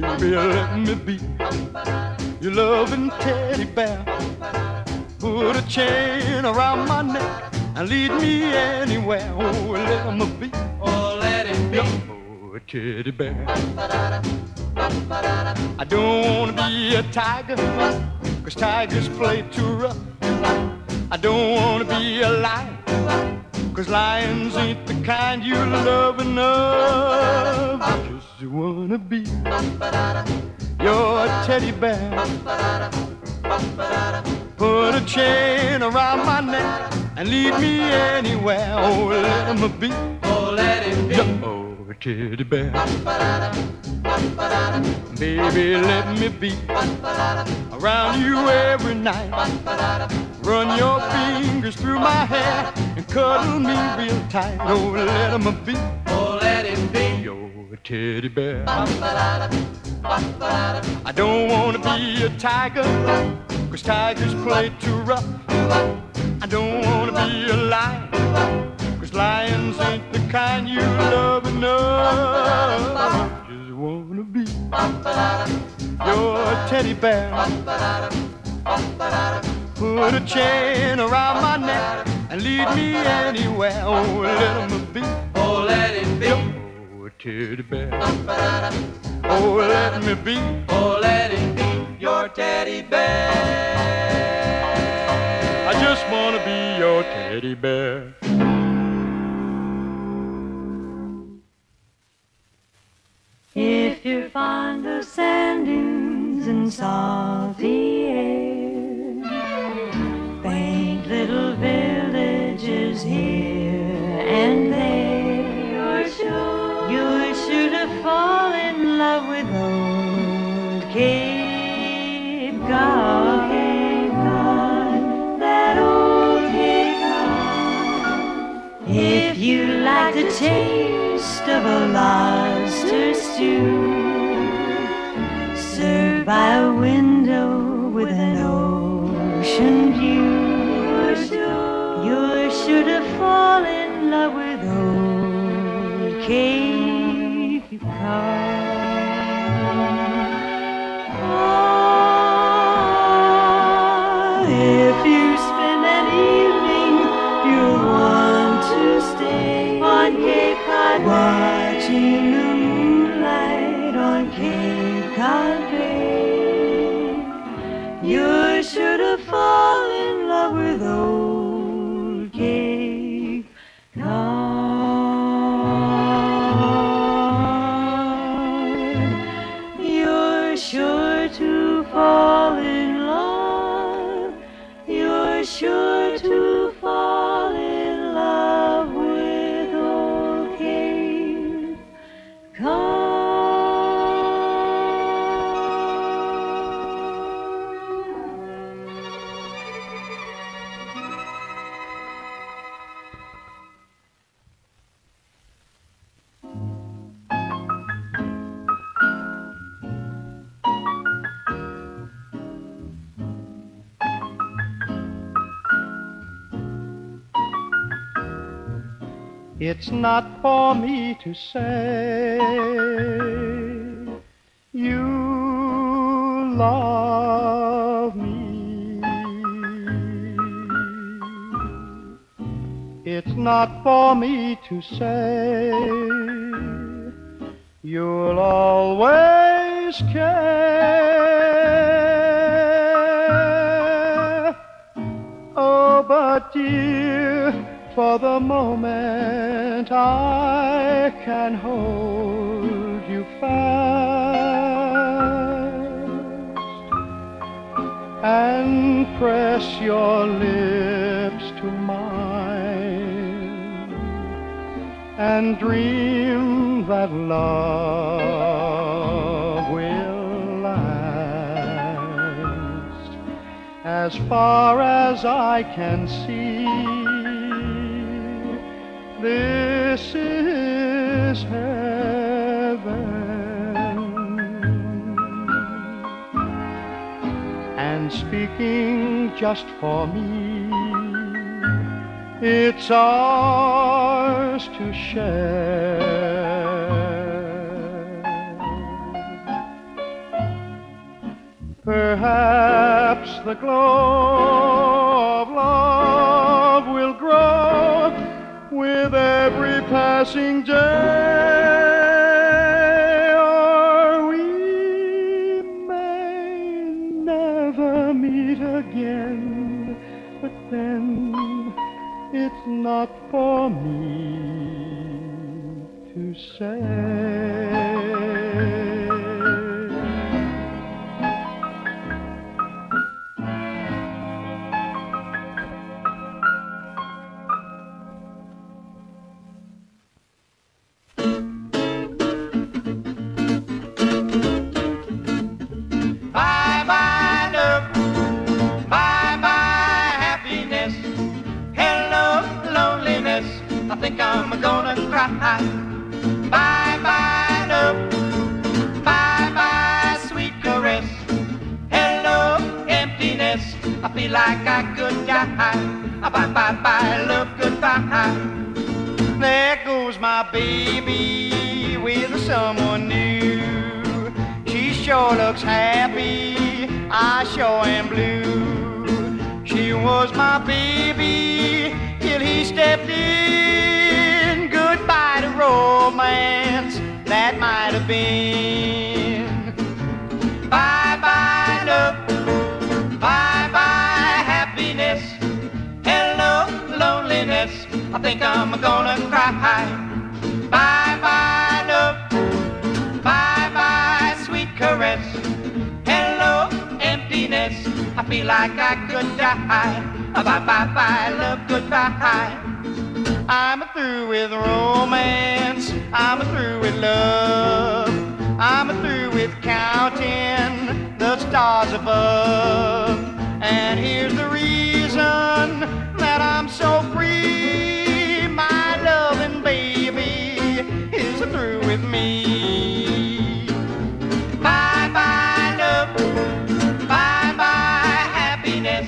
baby, let me be your loving teddy bear. Put a chain around my neck and lead me anywhere. Oh, let me be. Oh, let it be. Oh, teddy bear. I don't want to be a tiger, cause tigers play too rough. I don't want to be a lion, cause lions ain't the kind you love enough. Want to be your teddy bear. Put a chain around my neck and lead me anywhere. Oh, let him be. Oh, let it be. Oh, teddy bear. Baby, let me be around you every night. Run your fingers through my hair and cuddle me real tight. Oh, let me be. Oh, let be. Your teddy bear. I don't want to be a tiger, cause tigers play too rough. I don't want to be a lion, cause lions ain't the kind you love enough. I just want to be your teddy bear. Put a chain around my neck and lead me anywhere. Oh, let be. Oh, teddy bear. Oh, let me be. Oh, let it be your teddy bear. I just want to be your teddy bear. If you're fond of sand dunes and salty you like the taste of a lobster stew, served by a window Cod. It's not for me to say you love me. It's not for me to say you'll always care. Oh, but dear, for the moment I can hold you fast and press your lips to mine and dream that love will last as far as I can see. This is heaven. And speaking just for me, it's ours to share. Perhaps the glow of love will grow with every passing day, or we may never meet again. But then it's not for me to say. Like I could die. Bye bye bye love, goodbye. There goes my baby with someone new. She sure looks happy, I sure am blue. She was my baby till he stepped in. Goodbye to romance that might have been. I think I'm gonna cry. Bye bye love, bye bye sweet caress. Hello emptiness, I feel like I could die. Bye bye bye love, goodbye. I'm through with romance. I'm through with love. I'm through with counting the stars above. And here's the reason that I'm so is through with me. Bye bye love, bye bye happiness.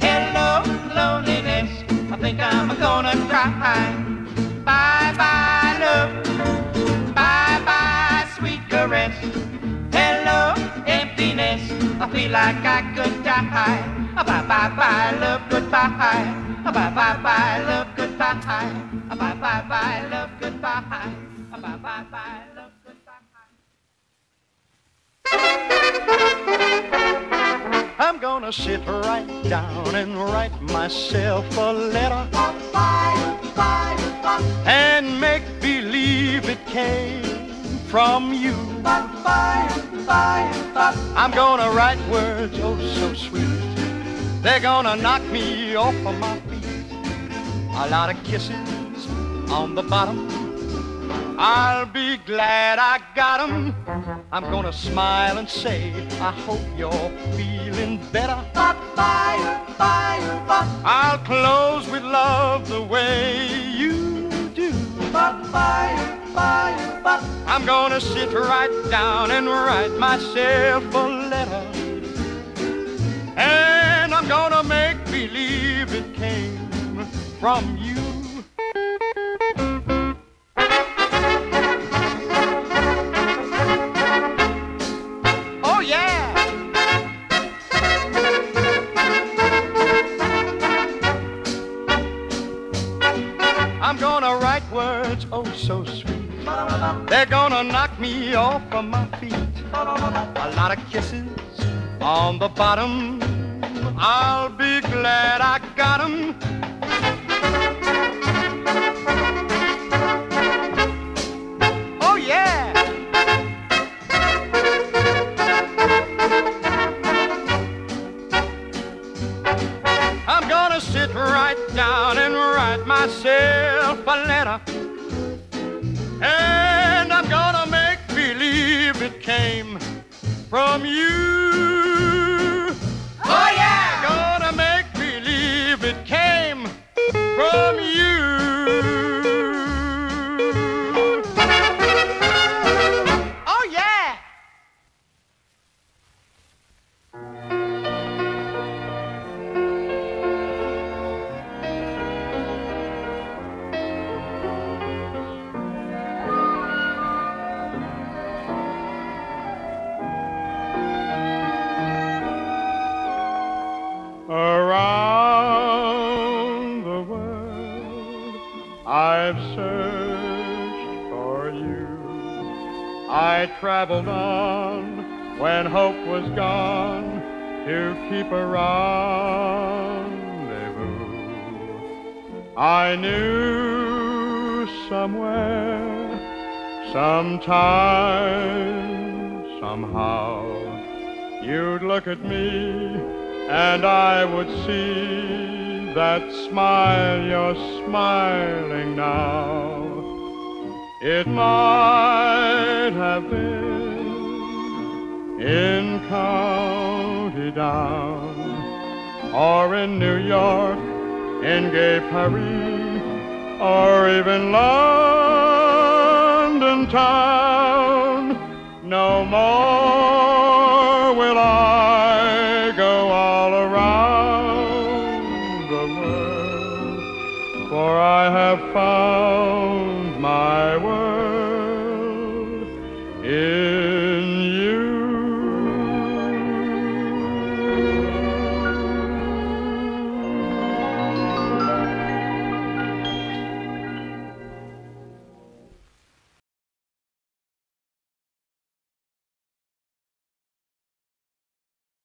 Hello loneliness, I think I'm gonna cry. Bye bye love, bye bye sweet caress. Hello emptiness, I feel like I could die. Ah, bye bye bye love, goodbye. Ah, bye bye bye love, goodbye. Ah, bye bye bye love, goodbye. Bye bye bye love, goodbye. I'm gonna sit right down and write myself a letter and make believe it came from you. I'm gonna write words oh so sweet. They're gonna knock me off of my feet. A lot of kisses on the bottom. I'll be glad I got 'em. I'm gonna smile and say, I hope you're feeling better. Bye, bye, bye, bye. I'll close with love the way you do. Bye, bye, bye, bye. I'm gonna sit right down and write myself a letter. And I'm gonna make believe it came from you. Off of my feet. A lot of kisses on the bottom. I'll be glad I got 'em. Oh yeah! I'm gonna sit right down and write myself a letter. And it came from you. I traveled on when hope was gone to keep a rendezvous. I knew somewhere, sometime, somehow, you'd look at me and I would see that smile you're smiling now. It might have been in County Down or in New York, in gay Paris, or even London town. No more I was.